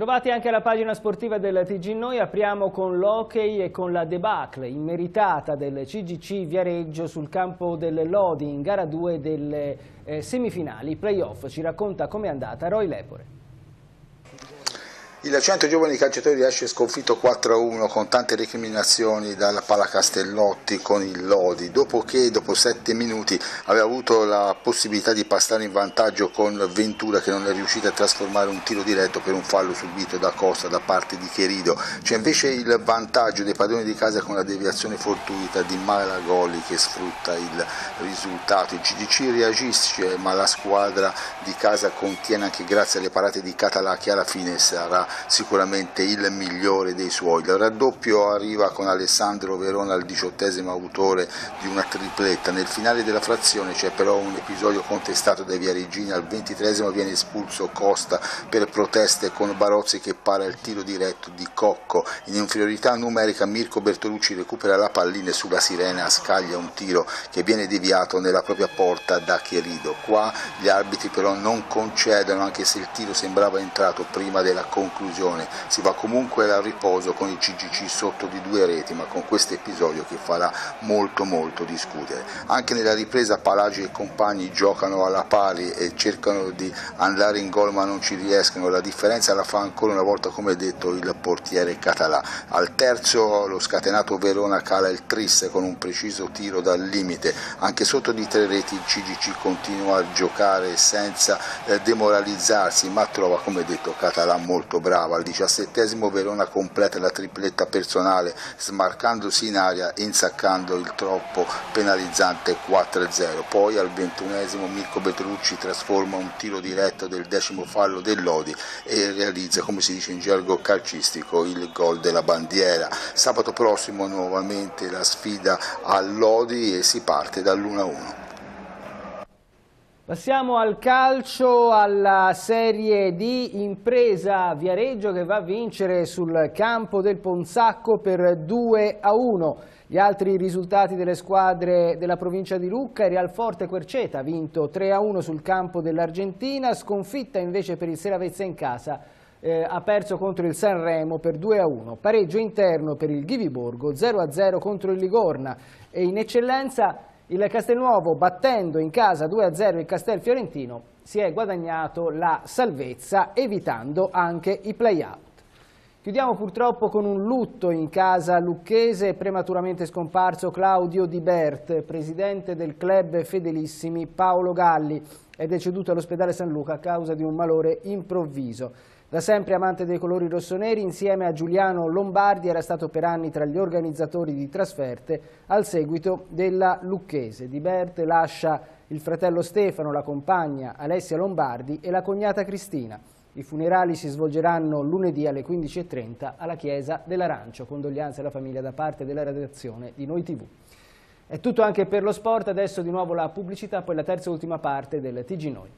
Bentrovati anche alla pagina sportiva del TG Noi, apriamo con l'hockey e con la debacle immeritata del CGC Viareggio sul campo del Lodi in gara 2 delle eh, semifinali, playoff. Ci racconta com'è andata Roy Lepore. Il centro giovani calciatori esce sconfitto 4-1 con tante recriminazioni dalla Pala Castellotti con il Lodi, dopo che dopo 7 minuti aveva avuto la possibilità di passare in vantaggio con Ventura che non è riuscita a trasformare un tiro diretto per un fallo subito da Costa da parte di Cherido. C'è invece il vantaggio dei padroni di casa con la deviazione fortuita di Malagoli che sfrutta il risultato. Il CGC reagisce ma la squadra di casa contiene anche grazie alle parate di Català che alla fine sarà sicuramente il migliore dei suoi. Il raddoppio arriva con Alessandro Verona al diciottesimo autore di una tripletta. Nel finale della frazione c'è però un episodio contestato dai Viareggini, al ventitresimo viene espulso Costa per proteste con Barozzi che para il tiro diretto di Cocco. In inferiorità numerica Mirko Bertolucci recupera la pallina e sulla sirena scaglia un tiro che viene deviato nella propria porta da Chierido. Qua gli arbitri però non concedono anche se il tiro sembrava entrato prima della conclusione conclusione si va comunque al riposo con il CGC sotto di due reti ma con questo episodio che farà molto molto discutere. Anche nella ripresa Palagi e compagni giocano alla pari e cercano di andare in gol ma non ci riescono, la differenza la fa ancora una volta come detto il portiere Català. Al terzo lo scatenato Verona cala il triste con un preciso tiro dal limite, anche sotto di tre reti il CGC continua a giocare senza eh, demoralizzarsi ma trova come detto Català molto bravo brava, al diciassettesimo Verona completa la tripletta personale smarcandosi in aria e insaccando il troppo penalizzante 4-0, poi al ventunesimo Mirko Petrucci trasforma un tiro diretto del decimo fallo del Lodi e realizza, come si dice in gergo calcistico, il gol della bandiera. Sabato prossimo nuovamente la sfida al Lodi e si parte dall'1-1. Passiamo al calcio, alla Serie D, impresa Viareggio che va a vincere sul campo del Ponzacco per 2 a 1. Gli altri risultati delle squadre della provincia di Lucca, Real Forte Querceta ha vinto 3 a 1 sul campo dell'Argentina, sconfitta invece per il Seravezza in casa, eh, ha perso contro il Sanremo per 2 a 1. Pareggio interno per il Ghiviborgo, 0 a 0 contro il Ligorna e in eccellenza il Castelnuovo, battendo in casa 2-0 il Castel Fiorentino, si è guadagnato la salvezza, evitando anche i play-out. Chiudiamo purtroppo con un lutto in casa lucchese, prematuramente scomparso Claudio Di Bert, presidente del club Fedelissimi Paolo Galli, è deceduto all'ospedale San Luca a causa di un malore improvviso. Da sempre amante dei colori rossoneri, insieme a Giuliano Lombardi era stato per anni tra gli organizzatori di trasferte al seguito della Lucchese. Di Berte lascia il fratello Stefano, la compagna Alessia Lombardi e la cognata Cristina. I funerali si svolgeranno lunedì alle 15.30 alla Chiesa dell'Arancio. Condoglianze alla famiglia da parte della redazione di Noi TV. È tutto anche per lo sport, adesso di nuovo la pubblicità, poi la terza e ultima parte del TG Noi.